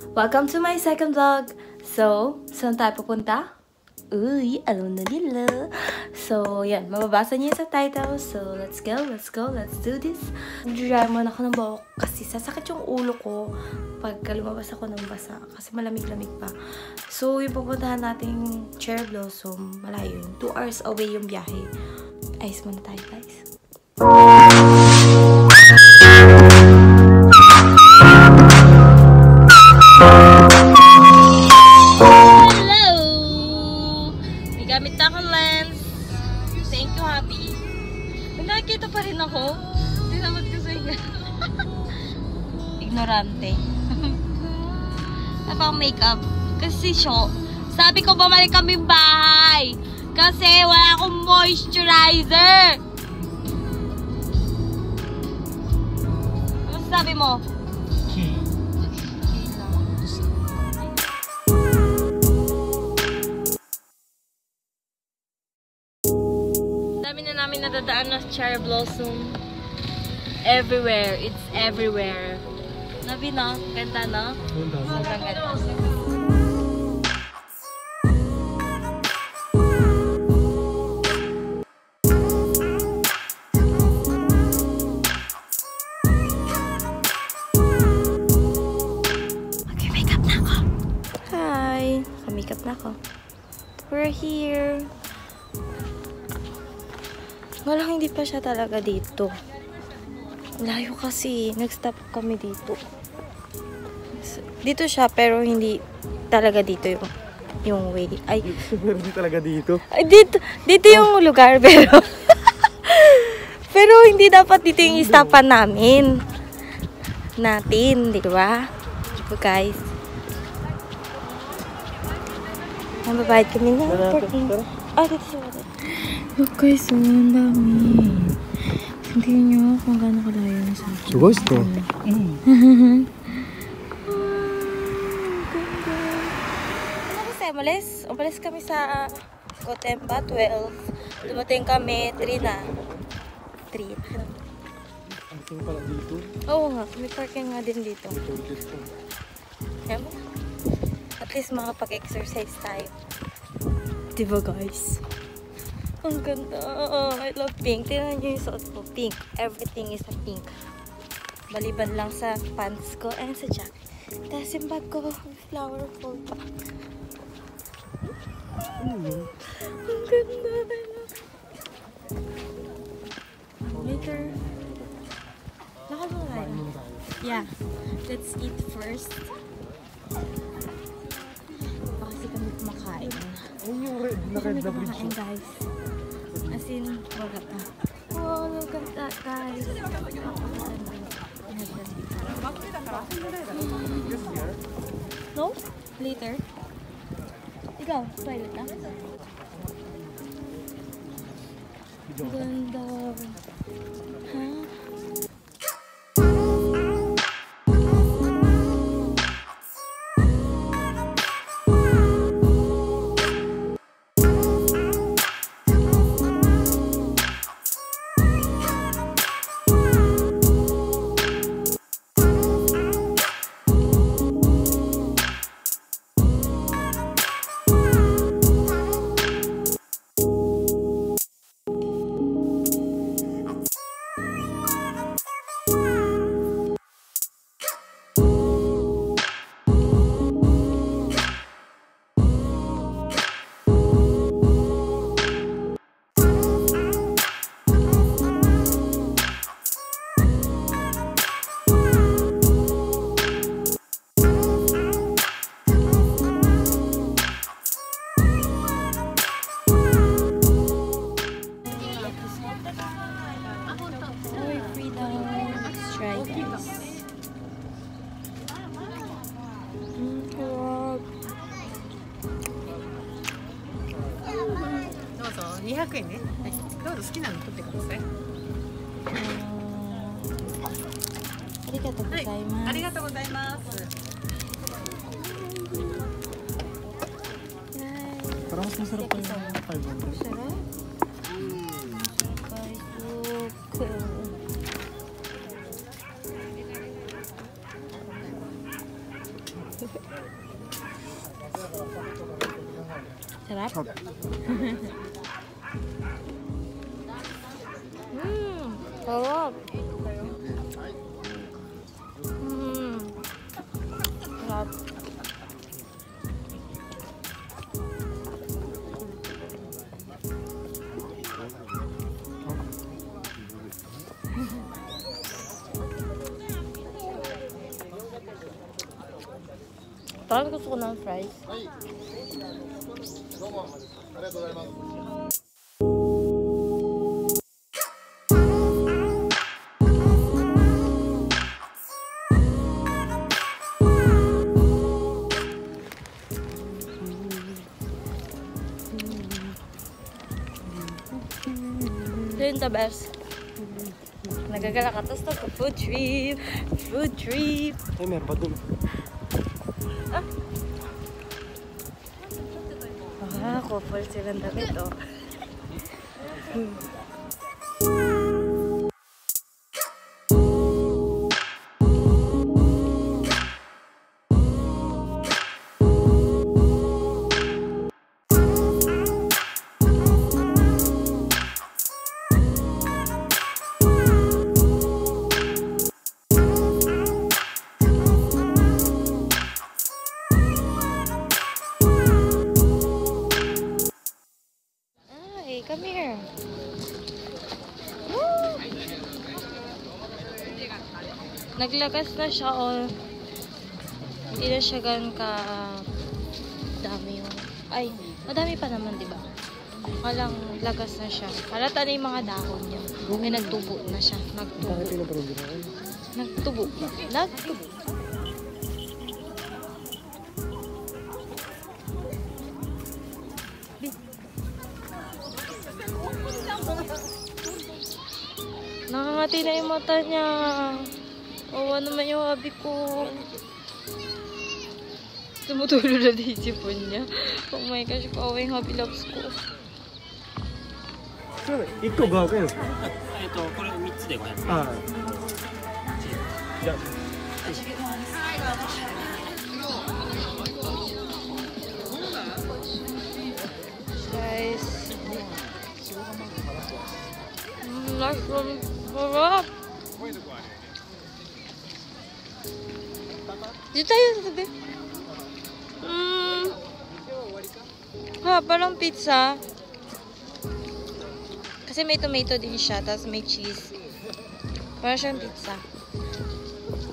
Welcome to my second vlog. So, saan tayo pupunta? Uy, alam na nila. So, yan. Mababasa niyo sa title. So, let's go, let's go, let's do this. Dry mo na ako ng buhok kasi sasakit yung ulo ko pagka lumabas ako ng basa kasi malamig-lamig pa. So, yung pupuntahan nating Cherry Blossom, malayo yun. 2 hours away yung biyahe. Ayos muna tayo, guys. Gamit akong lens. Thank you, Happy. May nakikita pa rin ako. Tinamad ko sa inyo. Ignorante. Napang makeup. Kasi show. Sabi ko bumalik kami bahay. Kasi wala akong moisturizer. Ano sabi mo? Namin nadadaan na cherry blossom. Everywhere. It's everywhere. Nabi no? Ganda no? Sobrang ganda. Walang hindi pa siya talaga dito. Layo kasi. Nag-stop kami dito. Dito siya pero hindi talaga dito yung yung way. Ay, Pero di talaga dito. ay dito, dito yung lugar pero pero hindi dapat dito yung istapan namin. Natin, di ba? Diba guys? Mababayad kami na parking. Ah, dito siya. Look guys, oh, ang dami. Tingnan nyo kung gaano kalayo na sa akin. Sugos to. Mm. Ano umalis. Umalis kami sa ah, Cotemba, 12. Dumating kami, 3 na. 3 na. Parking pala dito? Oo nga, may parking nga din dito. Ayan At least makapag-exercise tayo. Diba guys? Ang ganda. I love pink. Tingnan nyo yung suot ko. Pink. Everything is a pink. Baliban lang sa pants ko and sa jacket. Tapos yung bag ko, flower pot pa. Ang ganda. Later. Tayo. Yeah. Let's eat first. Baka kasi kami kumakain. Ayun yung red na Kami red na bridge. kumakain guys. Wala pa. Oh, look at that guys. No? Later? Ikaw, toilet na? Ganda. 200円ね。はい。どうぞ好きなの取ってください。ありがとうございます。ありがとうございます。Parang mas masarap pa yung 500. Sarap. Guys, look. Sarap? Mmm, sarap. Mmm, sarap. Parang gusto ko ng fries. Ito yung the best. Nagagala ka. Tapos ito, food trip. Food trip. Ay, meron pa dun. Ah, couple silang damit, oh. Naglagas na siya, oh. Hindi na siya ganun ka dami yung... Ay, madami pa naman, di ba? Walang lagas na siya. Halata na yung mga dahon niya. Ay, nagtubo na siya. Nagtubo. Nagtubo. Nagtubo. Nakangati na yung mata niya. Owa naman yung habi ko. Tumutulo na din yung sipon niya. Oh my gosh, kawawa yung happy loves ko. Sure, ikaw ba kayo? えっと、これ3つで500円。 Ah. Ya. Guys. Mm, mushroom. Sarap. Dito tayo. Mm. Ha, ah, parang pizza. Kasi may tomato din siya, tapos may cheese. Parang siyang pizza.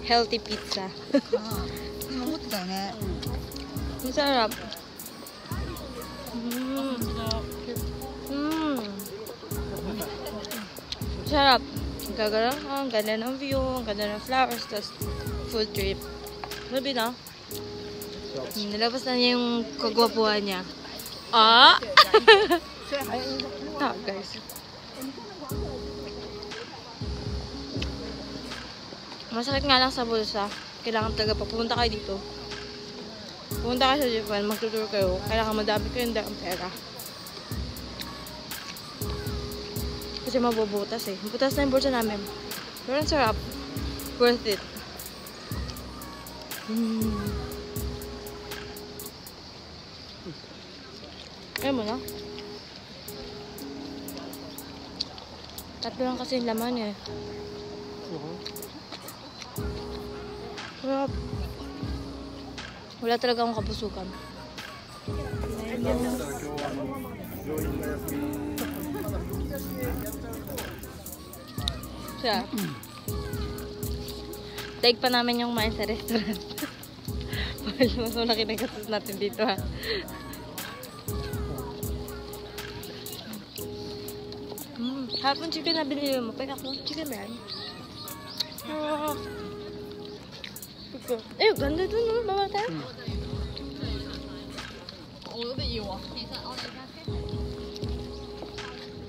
Healthy pizza. Ah, Mamut ka nga. Ang sarap. Mmm. Mmm. Sarap. Ang gaganda, ang ganda ng view, ang ganda ng flowers, tapos food trip. Sabi na. Hmm, Nilabas na niya yung kagwapuhan niya. Ah! ah, guys. Masakit nga lang sa bulsa. Kailangan talaga papunta kayo dito. Pumunta kayo sa Japan, magtutur kayo, kailangan madami kayong daang pera. Kasi mabubutas eh. Butas na yung bulsa namin. Pero ang sarap. Worth it. Mm. Ayaw mo na? Tatlo lang kasi laman eh. Sarap. Wala talaga akong kapusukan. Siya. Take pa namin yung kumain sa restaurant. Mahal mas malaki na gastos natin dito ha. Mm, hapon chicken na binili mo. Pwede ako chicken ba yan? Ah. Eh, ganda dun no? Bawa tayo? Mm.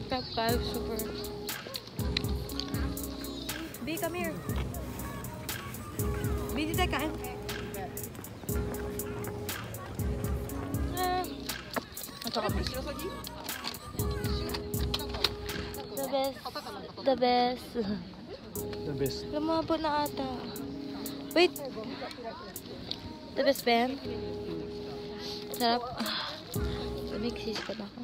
Top 5, super. B, come here. B, did I come? Kami. The best. The best. The best. Lumabo na ata. Wait. The best pen. Sarap. Sabi, sisipat ako.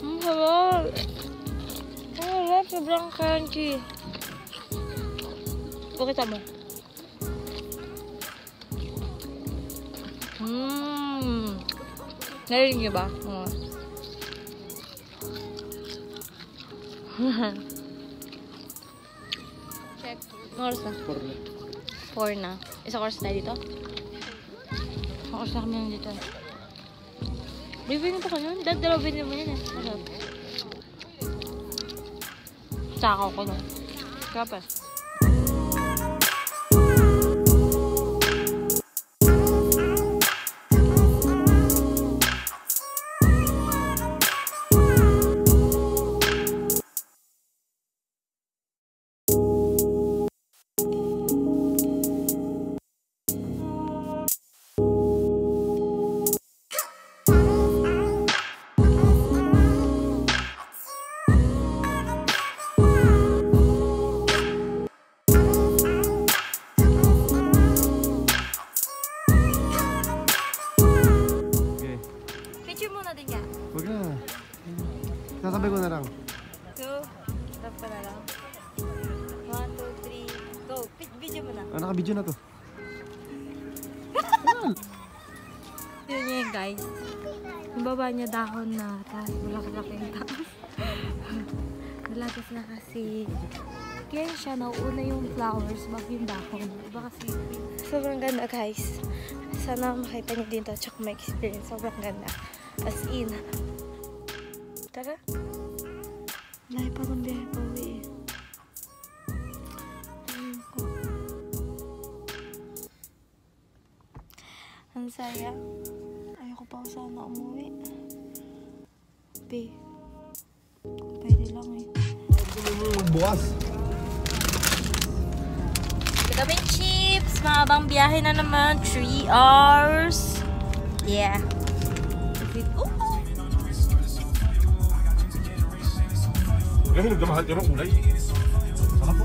Ang sarap. Ang sarap. Sobrang crunchy. Pakita mo. Mmm. Narinig niyo ba? Oo. Check. Oras na? Four na. Isang oras tayo dito? Isang oras na kami nandito. Bibili pa kayo? Dahil dalawa binili mo yun eh. Ano? Sakaw ko na. Kapas. Sasabi ko na lang. Two. Stop ka na lang. One, two, three, go. Video mo na. Ah, naka-video na to. Yun niya yun, guys. Yung baba niya dahon na, tapos malaki-laki yung taas. Nalagas na kasi. Kaya siya, nauuna yung flowers bago yung dahon. Diba kasi, sobrang ganda guys. Sana makita niyo din to, tsaka may experience. Sobrang ganda. As in. Tara. Ang saya. Ayoko pa sana umuwi. Be. Pwede lang eh. Bukas. Kami chips! Mahabang biyahe na naman. 3 hours. Yeah. Oh! Kasi nagkamahal ka rin kulay. Saka po.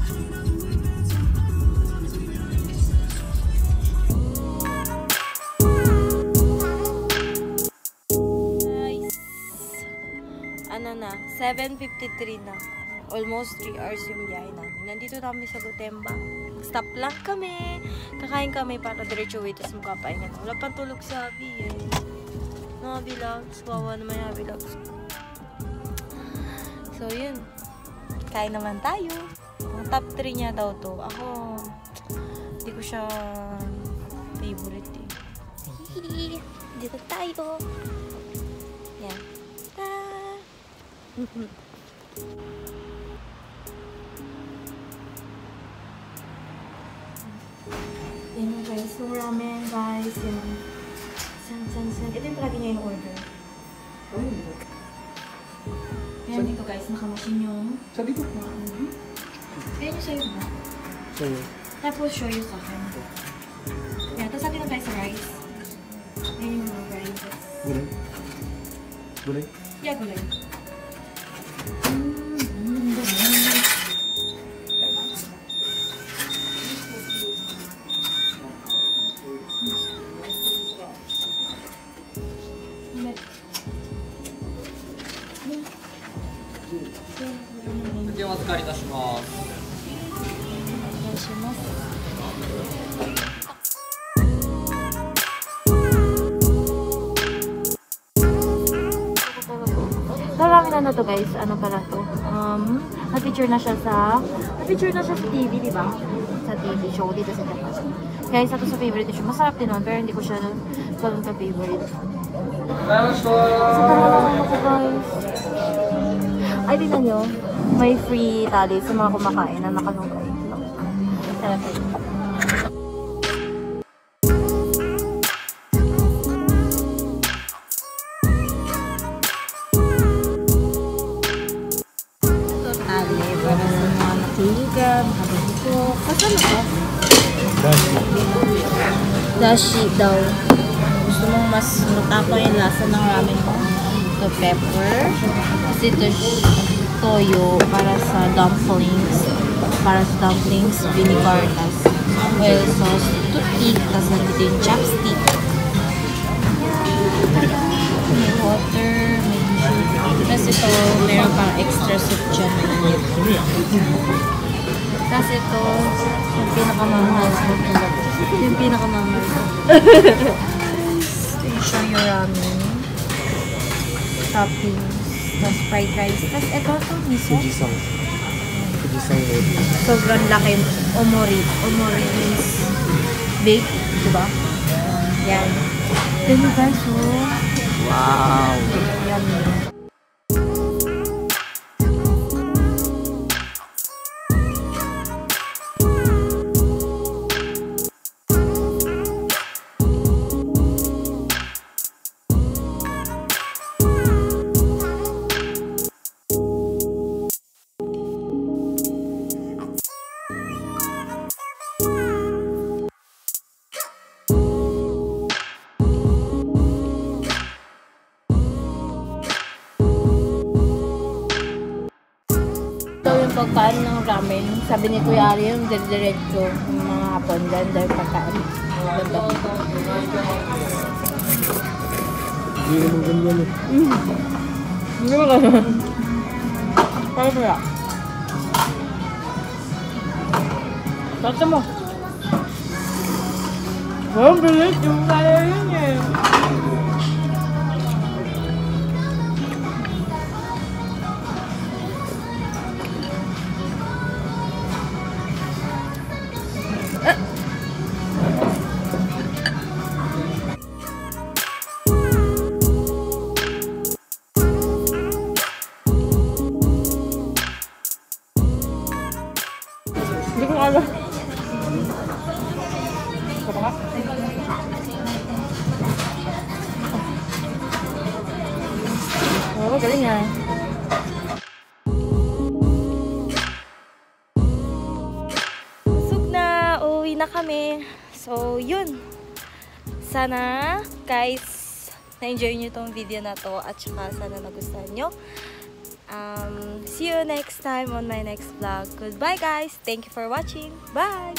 Guys. Ano na? 7.53 na. Almost 3 hours yung biyahe namin. Nandito na kami sa Gotemba. Stop lang kami. Kakain kami para diretso way. Tapos magkapahinga na. Wala pang tulog si Abby eh. Mga vlogs. Wawa naman yung vlogs. So, yun. Kain naman tayo. Ang top 3 niya daw to. Ako, hindi ko siya favorite eh. Hihi. Dito tayo. Yan. Ta. Yan na guys. Yung ramen guys. Yan. San, san, san. Ito yung palagi niya yung order. Yan dito guys. Nakamasin yung Sa dito. Yan yung sa'yo ba? Sa'yo. Tapos show you sa akin. Yan. Tapos akin na tayo sa rice. Yan yung mga rice. Gulay. Gulay. Yeah, gulay. Na to guys. Ano pala to? Um, na-feature na siya sa... Na-feature na siya sa TV, di ba? Sa TV show dito sa Japan. Kaya isa to sa favorite show. Masarap din nun, pero hindi ko siya ganun ka-favorite. Sa talaga naman ako guys. Ay, tingnan nyo. May free tali sa mga kumakain na nakalungkay. Sarap yun. Dashi daw. Gusto mong mas matapang yung lasa ng ramen mo. Ito pepper. Kasi ito toyo para sa dumplings. Para sa dumplings, vinegar, tas oil sauce, toothpick, tas nandito yung chopstick. May water, may tissue. Tapos ito, meron pang extra soup dyan. Tapos ito, yung pinakamahal. Yung pinakamahal. yung shoyu ramen. Toppings. Tapos fried rice. Tapos ito, ito, miso. Fujisang. Fujisang road. Sobrang laki. Omori. Omori means bake. Diba? Yan. Ganun guys, oh. Wow. Yummy. Pagkain ng ramen. Sabi ni Kuya Ari yung dire-diretso yung mga hapon dyan dahil pagkain. Ganda. Hindi naman ganyan eh. Hindi mo ganun. Kaya kaya. Basta mo. Oh, bilis yung kaya yun eh. Sana, guys, na-enjoy nyo tong video na to at saka sana nagustuhan nyo. Um, see you next time on my next vlog. Goodbye guys. Thank you for watching. Bye!